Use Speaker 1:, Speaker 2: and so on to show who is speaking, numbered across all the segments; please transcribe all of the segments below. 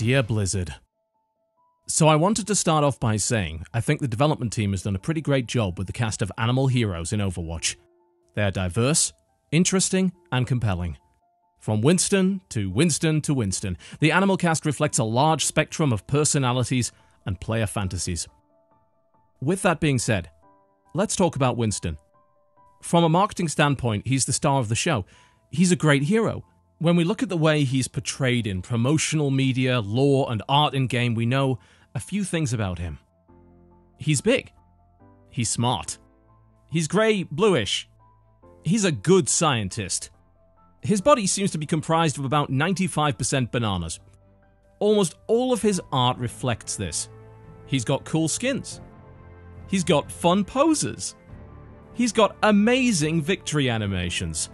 Speaker 1: Dear Blizzard. So I wanted to start off by saying I think the development team has done a pretty great job with the cast of animal heroes in Overwatch. They are diverse, interesting, and compelling. From Winston to Winston to Winston, the animal cast reflects a large spectrum of personalities and player fantasies. With that being said, let's talk about Winston. From a marketing standpoint, he's the star of the show. He's a great hero. When we look at the way he's portrayed in promotional media, lore, and art in game, we know a few things about him. He's big. He's smart. He's grey bluish. He's a good scientist. His body seems to be comprised of about 95% bananas. Almost all of his art reflects this. He's got cool skins. He's got fun poses. He's got amazing victory animations.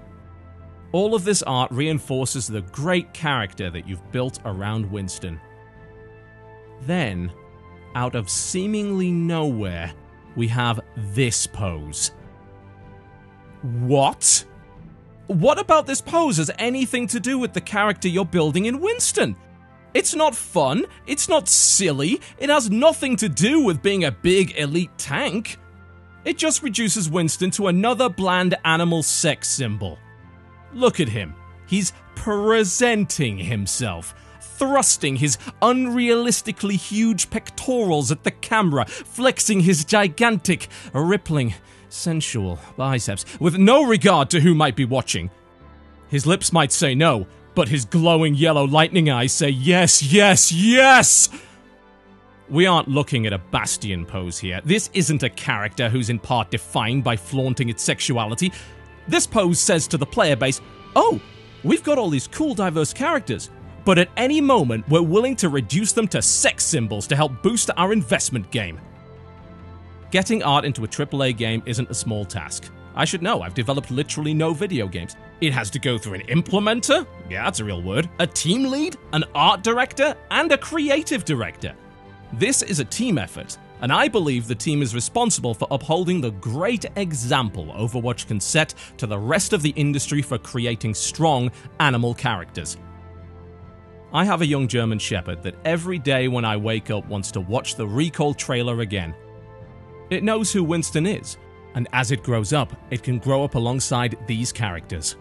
Speaker 1: All of this art reinforces the great character that you've built around Winston. Then, out of seemingly nowhere, we have this pose. What? What about this pose has anything to do with the character you're building in Winston? It's not fun, it's not silly, it has nothing to do with being a big elite tank. It just reduces Winston to another bland animal sex symbol. Look at him. He's presenting himself, thrusting his unrealistically huge pectorals at the camera, flexing his gigantic, rippling, sensual biceps, with no regard to who might be watching. His lips might say no, but his glowing yellow lightning eyes say yes, yes, yes! We aren't looking at a Bastion pose here. This isn't a character who's in part defined by flaunting its sexuality. This pose says to the player base, oh, we've got all these cool, diverse characters, but at any moment we're willing to reduce them to sex symbols to help boost our investment game. Getting art into a AAA game isn't a small task. I should know, I've developed literally no video games. It has to go through an implementer, yeah, that's a real word, a team lead, an art director, and a creative director. This is a team effort, and I believe the team is responsible for upholding the great example Overwatch can set to the rest of the industry for creating strong animal characters. I have a young German Shepherd that every day when I wake up wants to watch the Recall trailer again. It knows who Winston is, and as it grows up, it can grow up alongside these characters.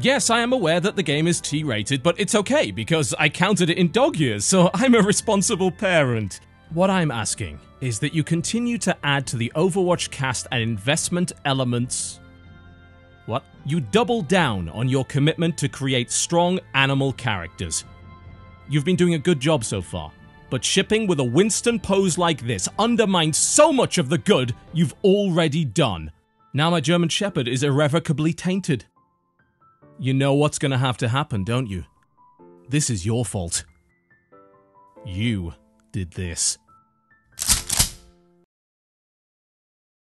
Speaker 1: Yes, I am aware that the game is T rated, but it's okay because I counted it in dog years, so I'm a responsible parent. What I'm asking is that you continue to add to the Overwatch cast and investment elements. What? You double down on your commitment to create strong animal characters. You've been doing a good job so far, but shipping with a Winston pose like this undermines so much of the good you've already done. Now my German Shepherd is irrevocably tainted. You know what's gonna have to happen, don't you? This is your fault. You did this.